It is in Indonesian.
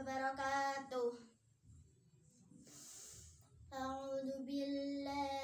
wabarakatuh. A'udzu billahi